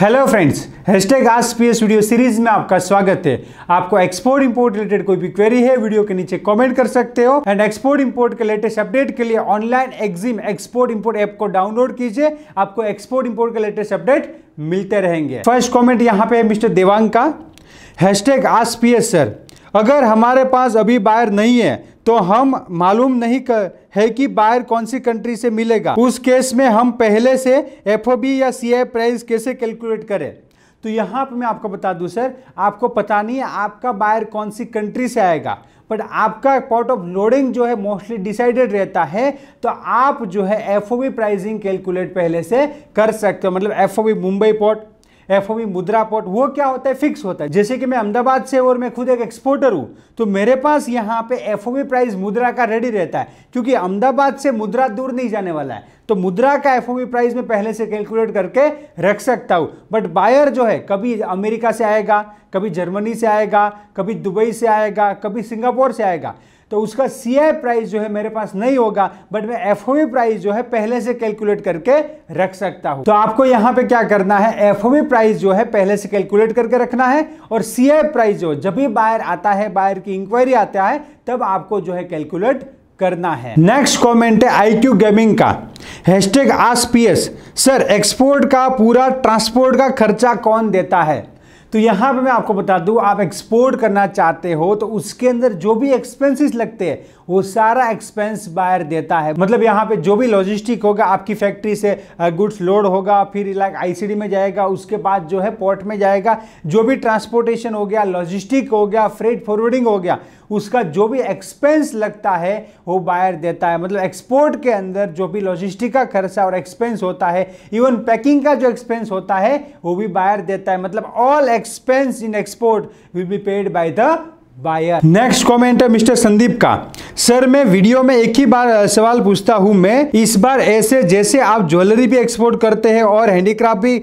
Hello friends hashtag आज P S video series में आपका स्वागत है। आपको एक्सपोर्ट इंपोर्ट रिलेटेड कोई भी क्वेरी है वीडियो के नीचे कमेंट कर सकते हो। एंड एक्सपोर्ट इंपोर्ट के लेटेस्ट अपडेट के लिए online EXIM export import app को डाउनलोड कीजिए। आपको एक्सपोर्ट इंपोर्ट के लेटेस्ट अपडेट मिलते रहेंगे। फ़र्स्ट कॉमेंट यहाँ पे है मिस्टर देवांग का। हैशटैग आज पी एस सर अगर हमारे पास अभी बायर नहीं है तो हम मालूम नहीं कर, है कि बायर कौन सी कंट्री से मिलेगा। उस केस में हम पहले से एफ़ या सी प्राइस कैसे कैलकुलेट करें? तो यहाँ पर मैं आपको बता दूँ सर आपको पता नहीं है आपका बायर कौन सी कंट्री से आएगा बट आपका पॉर्ट ऑफ़ लोडिंग जो है मोस्टली डिसाइडेड रहता है तो आप जो है एफ़ प्राइसिंग कैलकुलेट पहले से कर सकते हो मतलब F Mumbai port F Mundra port, वो क्या होता है? फिक्स होता है। जैसे कि मैं अहमदाबाद से और मैं खुद एक एक्सपोर्टर हूँ तो मेरे पास यहाँ पे एफ़ प्राइस मुद्रा का रेडी रहता है, क्योंकि अहमदाबाद से मुद्रा दूर नहीं जाने वाला है। तो मुद्रा का एफ़ प्राइस में पहले से कैलकुलेट करके रख सकता हूँ। बट बायर जो है, कभी अमेरिका से आएगा, कभी जर्मनी से आएगा, कभी दुबई से आएगा, कभी सिंगापुर से आएगा। तो उसका सी प्राइस जो है मेरे पास नहीं होगा बट मैं एफ़ प्राइस जो है पहले से कैलकुलेट करके रख सकता हूँ। तो आपको यहाँ पे क्या करना है? एफ़ प्राइस जो है पहले से कैलकुलेट करके रखना है और सी प्राइस जो, जब भी बायर आता है बायर की इंक्वायरी आता है, तब आपको जो है कैलकुलेट करना है। नेक्स्ट कमेंट है आई क्यू गेमिंग का। Hashtag ask P S sir export का पूरा ट्रांसपोर्ट का खर्चा कौन देता है? तो यहाँ पे मैं आपको बता दूँ, आप एक्सपोर्ट करना चाहते हो तो उसके अंदर जो भी एक्सपेंसेस लगते हैं वो सारा एक्सपेंस बायर देता है। मतलब यहाँ पे जो भी लॉजिस्टिक होगा, आपकी फैक्ट्री से गुड्स लोड होगा, फिर लाइक आईसीडी में जाएगा, उसके बाद जो है पोर्ट में जाएगा। जो भी ट्रांसपोर्टेशन हो गया लॉजिस्टिक हो गया फ्रेट फॉरवर्डिंग हो गया, उसका जो भी एक्सपेंस लगता है, वो बायर देता है। मतलब एक्सपोर्ट के अंदर जो भी लॉजिस्टिक का खर्चा और एक्सपेंस होता है इवन पैकिंग का जो एक्सपेंस होता है, वो भी बायर देता है। मतलब all expense in export will be paid by the buyer next comment है मिस्टर संदीप का। सर मैं वीडियो में एक ही बार सवाल पूछता हूँ मैं। इस बार ऐसे जैसे आप ज्वेलरी भी एक्सपोर्ट करते हैं और हैंडीक्राफ्ट भी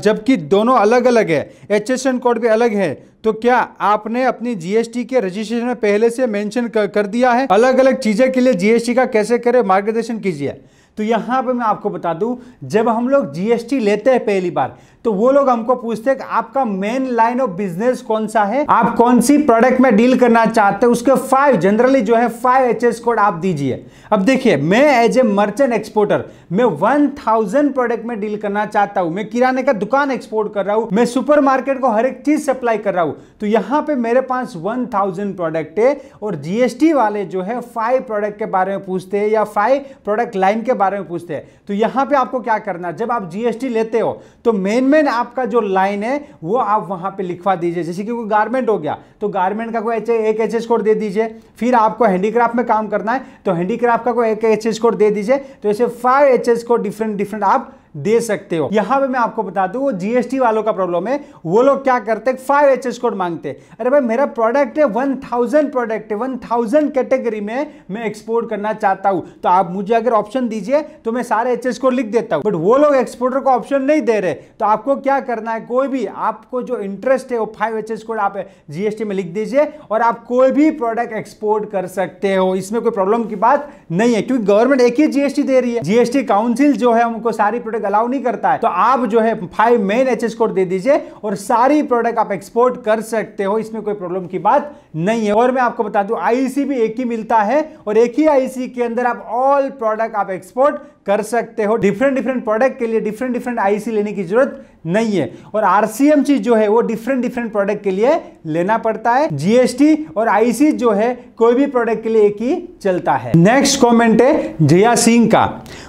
जबकि दोनों अलग अलग है एचएसएन कोड भी अलग है तो क्या आपने अपनी जीएसटी के रजिस्ट्रेशन में पहले से मेंशन कर, कर दिया है? अलग अलग चीज़ें के लिए जीएसटी का कैसे करें? मार्गदर्शन कीजिए। तो यहाँ पे मैं आपको बता दूँ जब हम लोग जीएसटी लेते हैं पहली बार तो वो लोग हमको पूछते हैं कि आपका मेन लाइन ऑफ़ बिज़नेस कौन सा है? आप कौन सी प्रोडक्ट में डील करना चाहते हैं? उसके फाइव जनरली जो है फाइव एच कोड आप दीजिए। अब देखिए, मैं एज ए मर्चेंट एक्सपोर्टर मैं वन थाउज़ेंड प्रोडक्ट में डील करना चाहता हूँ। मैं किराने का दुकान एक्सपोर्ट कर रहा हूँ। मैं सुपर मार्केट को हर एक चीज़ सप्लाई कर रहा हूँ। तो यहाँ पे मेरे पास वन थाउज़ेंड प्रोडक्ट है और जीएसटी वाले जो है फाइव प्रोडक्ट के बारे में पूछते हैं या फाइव प्रोडक्ट लाइन के बारे में पूछते हैं। तो यहाँ पे आपको क्या करना जब आप जीएसटी लेते हो तो मेन मेन आपका जो लाइन है, वो आप वहाँ पे लिखवा दीजिए। जैसे कि कोई गारमेंट हो गया तो गारमेंट का कोई एक एच कोड दे दीजिए। फिर आपको हैंडीक्राफ्ट में काम करना है तो हैंडीक्राफ्ट का कोई एक एच कोड दे दीजिए तो ऐसे five H S code different different आप दे सकते हो। यहाँ पे मैं आपको बता दूँ वो जीएसटी वालों का प्रॉब्लम है। वो लोग क्या करते हैं फाइव एच कोड मांगते अरे भाई, मेरा प्रोडक्ट है वन थाउज़ेंड प्रोडक्ट है वन थाउज़ेंड कैटेगरी में मैं एक्सपोर्ट करना चाहता हूँ। तो आप मुझे अगर ऑप्शन दीजिए तो मैं सारे एच कोड लिख देता हूँ। बट वो लोग एक्सपोर्टर को ऑप्शन नहीं दे रहे। तो आपको क्या करना है, कोई भी आपको जो इंटरेस्ट है, वो फाइव एचएस कोड आप जीएसटी में लिख दीजिए और आप कोई भी प्रोडक्ट एक्सपोर्ट कर सकते हो। इसमें कोई प्रॉब्लम की बात नहीं है, क्योंकि गवर्नमेंट एक ही जीएसटी दे रही है। जीएसटी काउंसिल जो है हमको सारी प्रोडक्ट प्रोडक्ट अलाउ नहीं करता है तो आप जो है फाइव मेन एच कोड दे दीजिए और सारी प्रोडक्ट आप एक्सपोर्ट कर सकते हो, इसमें कोई प्रॉब्लम की बात नहीं है। और मैं आपको बता दू आईसी भी एक ही मिलता है और एक ही आईसी के अंदर आप ऑल प्रोडक्ट आप एक्सपोर्ट कर सकते हो। डिफरेंट डिफरेंट प्रोडक्ट के लिए डिफरेंट डिफरेंट आईसी लेने की ज़रूरत नहीं है। और आरसीएम चीज़ जो है, वो डिफरेंट डिफरेंट प्रोडक्ट के लिए लेना पड़ता है। जीएसटी और आईसी जो है, कोई भी प्रोडक्ट के लिए एक ही चलता है। नेक्स्ट कमेंट है जया सिंह का।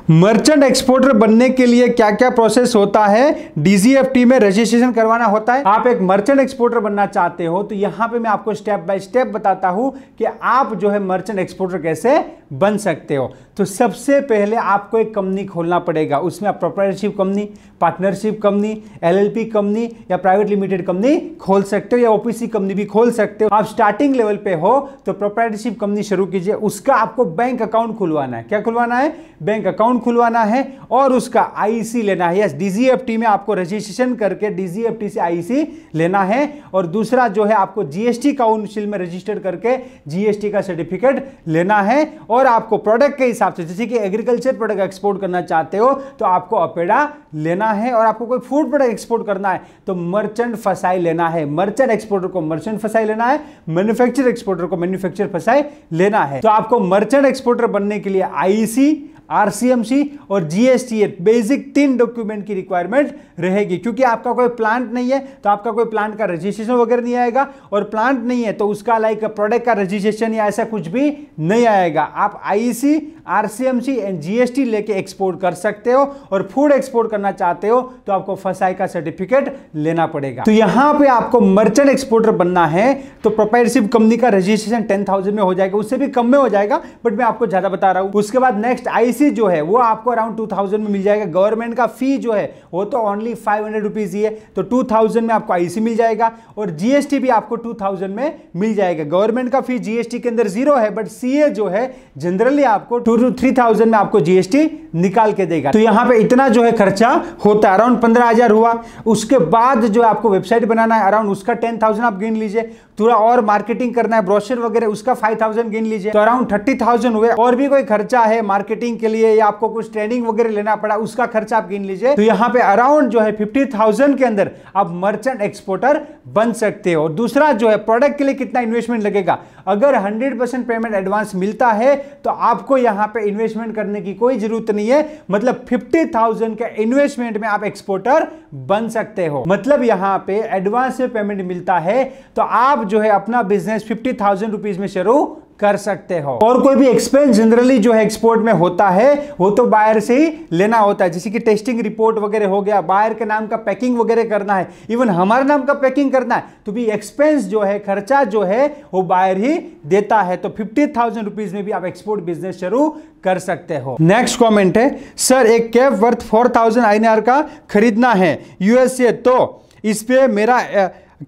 मर्चेंट एक्सपोर्टर बनने के लिए क्या क्या प्रोसेस होता है? डीजीएफटी में रजिस्ट्रेशन करवाना होता है। आप एक मर्चेंट एक्सपोर्टर बनना चाहते हो तो यहाँ पे मैं आपको स्टेप बाय स्टेप बताता हूँ कि आप जो है मर्चेंट एक्सपोर्टर कैसे बन सकते हो। तो सबसे पहले आपको एक कंपनी खोलना पड़ेगा। उसमें आप proprietorship company partnership company LLP company या प्राइवेट लिमिटेड कंपनी खोल सकते हो या ओपीसी कंपनी भी खोल सकते हो। आप स्टार्टिंग लेवल पे हो तो प्रोपराइटरशिप कंपनी शुरू कीजिए। उसका आपको बैंक अकाउंट खुलवाना है। क्या खुलवाना है? बैंक अकाउंट खुलवाना है और उसका आईसी लेना है। यस डीजीएफटी में आपको रजिस्ट्रेशन करके डीजीएफटी से आईसी लेना है और दूसरा जो है आपको जीएसटी काउंसिल में रजिस्टर करके जीएसटी का सर्टिफिकेट लेना है और आपको प्रोडक्ट के हिसाब से, जैसे कि एग्रीकल्चर प्रोडक्ट एक्सपोर्ट करना चाहते हो तो आपको अपेडा लेना है और आपको कोई फ़ूड प्रोडक्ट एक्सपोर्ट करना है तो मर्चेंट फसाई लेना है। मर्चेंट एक्सपोर्टर को मर्चेंट फसाई लेना है मैन्युफैक्चर एक्सपोर्टर को मैन्युफैक्चर फसाई लेना है। तो आपको मर्चेंट एक्सपोर्टर बनने के लिए आईसी आरसीएमसी और जीएसटी बेसिक तीन डॉक्यूमेंट की रिक्वायरमेंट रहेगी। क्योंकि आपका कोई प्लांट नहीं है तो आपका कोई प्लांट का रजिस्ट्रेशन वगैरह नहीं आएगा, और प्लांट नहीं है तो उसका लाइक प्रोडक्ट का रजिस्ट्रेशन या ऐसा कुछ भी नहीं आएगा। आप आईसी आरसीएमसी एंड जीएसटी लेके एक्सपोर्ट कर सकते हो, और फ़ूड एक्सपोर्ट करना चाहते हो तो आपको फसाई का सर्टिफिकेट लेना पड़ेगा। तो यहाँ पे आपको मर्चेंट एक्सपोर्टर बनना है तो प्रोपेटिव कंपनी का रजिस्ट्रेशन टेन थाउज़ेंड में हो जाएगा। उससे भी कम में हो जाएगा बट मैं आपको ज़्यादा बता रहा हूँ। उसके बाद नेक्स्ट आईसी जो है, वो आपको अराउंड टू थाउज़ेंड में मिल जाएगा। गवर्नमेंट का फ़ी जो है, वो तो ओनली फाइव हंड्रेड रुपीज़ ही है। तो टू थाउज़ेंड में आपको आईसी मिल जाएगा और जीएसटी भी आपको टू थाउज़ेंड में मिल जाएगा। गवर्नमेंट का फ़ी जीएसटी के अंदर ज़ीरो है बट सीए जो है जनरली आपको टू टू थ्री थाउज़ेंड में आपको जीएसटी निकाल के देगा। तो यहाँ पे इतना जो है खर्चा होता है। अराउंड पंद्रह हज़ार हुआ। उसके बाद जो आपको वेबसाइट बनाना है। अराउंड उसका टेन थाउज़ेंड आप गिन लीजिए। थोड़ा और मार्केटिंग करना है। ब्रोशर वगैरह, उसका फाइव थाउज़ेंड गिन लीजिए। तो अराउंड थर्टी थाउज़ेंड हुए। और भी कोई खर्चा है मार्केटिंग के लिए या आपको कुछ ट्रेनिंग वगैरह लेना पड़ा, उसका खर्चा आप गिन लीजिए। तो यहाँ पे अराउंड जो है फिफ्टी थाउज़ेंड के अंदर आप मर्चेंट एक्सपोर्टर बन सकते हो। दूसरा जो है प्रोडक्ट के लिए कितना इन्वेस्टमेंट लगेगा? अगर हंड्रेड परसेंट पेमेंट एडवांस मिलता है तो आपको यहाँ पे इन्वेस्टमेंट करने की कोई ज़रूरत नहीं है। मतलब फिफ्टी थाउज़ेंड के इन्वेस्टमेंट में आप एक्सपोर्टर बन सकते हो। मतलब यहाँ पे एडवांस में पेमेंट मिलता है तो आप जो है अपना बिज़नेस फिफ्टी थाउज़ेंड रुपीज़ में शुरू कर सकते हो। और कोई भी एक्सपेंस जनरली जो है एक्सपोर्ट में होता है, वो तो बायर से ही लेना होता है। जैसे कि टेस्टिंग रिपोर्ट वगैरह हो गया बायर के नाम का पैकिंग वगैरह करना है। इवन हमारे नाम का पैकिंग करना है तो भी एक्सपेंस जो है, खर्चा जो है, वो बायर ही देता है तो फिफ्टी थाउज़ेंड रुपीज़ में भी आप एक्सपोर्ट बिज़नेस शुरू कर सकते हो। नेक्स्ट कॉमेंट है सर एक कैब वर्थ फोर थाउज़ेंड आई का खरीदना है यूएसए तो इस पे मेरा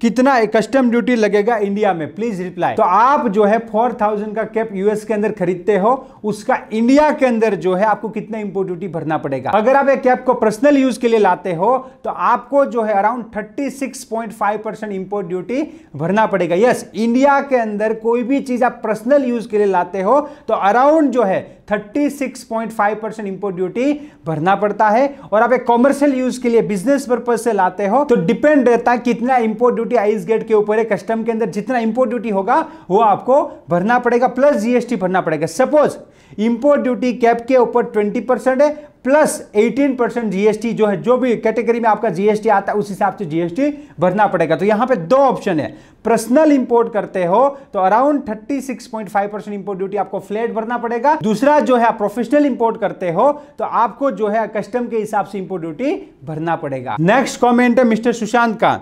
कितना कस्टम ड्यूटी लगेगा इंडिया में? प्लीज़ रिप्लाई तो आप जो है फोर थाउज़ेंड का कैप यूएस के अंदर खरीदते हो, उसका इंडिया के अंदर जो है आपको कितना इंपोर्ट ड्यूटी भरना पड़ेगा? अगर आप एक कैप को पर्सनल यूज़ के लिए लाते हो तो आपको जो है around thirty six point five percent import duty भरना पड़ेगा। यस इंडिया के अंदर कोई भी चीज़ आप पर्सनल यूज़ के लिए लाते हो तो अराउंड जो है 36.5 परसेंट इंपोर्ट ड्यूटी भरना पड़ता है। और आप एक कॉमर्शियल यूज़ के लिए बिज़नेस पर्पज से लाते हो तो डिपेंड रहता है कितना इंपोर्ट ड्यूटी आइस गेट के ऊपर है कस्टम के अंदर जितना इंपोर्ट ड्यूटी होगा, वो आपको भरना पड़ेगा प्लस जीएसटी भरना पड़ेगा। सपोज़ इंपोर्ट ड्यूटी कैप के ऊपर 20 परसेंट है प्लस 18 परसेंट जीएसटी जो है, जो भी कैटेगरी में आपका जीएसटी आता है, उस हिसाब से जीएसटी भरना पड़ेगा। तो यहाँ पे दो ऑप्शन है। पर्सनल इंपोर्ट करते हो तो अराउंड 36.5 परसेंट इंपोर्ट ड्यूटी आपको फ्लैट भरना पड़ेगा। दूसरा जो है प्रोफेशनल इंपोर्ट करते हो तो आपको जो है कस्टम के हिसाब से इंपोर्ट ड्यूटी भरना पड़ेगा। नेक्स्ट कॉमेंट है मिस्टर सुशांत का।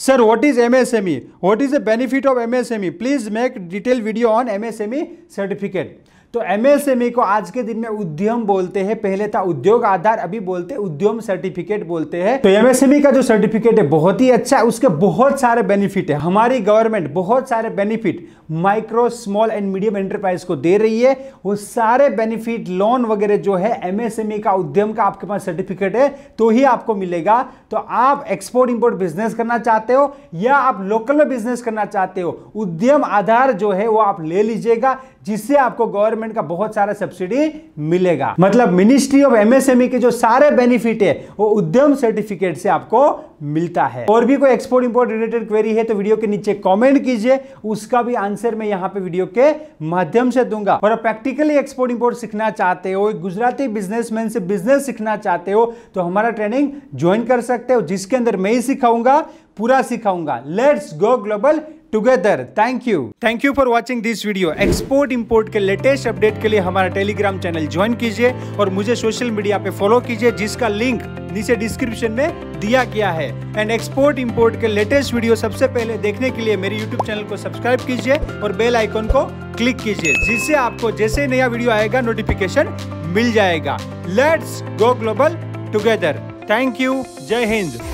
Sir what is MSME what is the benefit of MSME please make detail video on MSME certificate तो एमएसएमई को आज के दिन में उद्यम बोलते हैं। पहले था उद्योग आधार, अभी बोलते उद्यम सर्टिफिकेट बोलते हैं। तो एमएसएमई का जो सर्टिफिकेट है, बहुत ही अच्छा है। उसके बहुत सारे बेनिफिट है। हमारी गवर्नमेंट बहुत सारे benefit micro small and medium enterprise को दे रही है। वो सारे बेनिफिट लोन वगैरह जो है एमएसएमई का, उद्यम का आपके पास सर्टिफिकेट है तो ही आपको मिलेगा। तो आप एक्सपोर्ट इंपोर्ट बिज़नेस करना चाहते हो, या आप लोकल में बिज़नेस करना चाहते हो, उद्यम आधार जो है, वो आप ले लीजिएगा। जिससे आपको गवर्नमेंट का बहुत सारा सब्सिडी मिलेगा। मतलब मिनिस्ट्री ऑफ़ एमएसएमई के जो सारे बेनिफिट है, वो उद्यम सर्टिफिकेट से आपको मिलता है। और भी कोई एक्सपोर्ट इंपोर्ट रिलेटेड क्वेरी है तो वीडियो के नीचे कमेंट कीजिए। उसका भी आंसर मैं यहाँ पे वीडियो के माध्यम से दूँगा। और प्रैक्टिकली एक्सपोर्ट इंपोर्ट सीखना चाहते हो, गुजराती बिजनेसमैन से बिज़नेस सीखना चाहते हो तो हमारा ट्रेनिंग ज्वाइन कर सकते हो, जिसके अंदर मैं ही सिखाऊँगा, पूरा सिखाऊँगा। Let's go global together thank you thank you for watching this video export import के लेटेस्ट अपडेट के लिए हमारा टेलीग्राम चैनल ज्वाइन कीजिए और मुझे सोशल मीडिया पे फॉलो कीजिए, जिसका लिंक नीचे डिस्क्रिप्शन में दिया गया है। एंड एक्सपोर्ट इंपोर्ट के लेटेस्ट वीडियो सबसे पहले देखने के लिए मेरे यूट्यूब चैनल को सब्सक्राइब कीजिए और बेल आइकन को क्लिक कीजिए, जिससे आपको जैसे नया वीडियो आएगा नोटिफिकेशन मिल जाएगा। Let's go global together thank you जय हिंद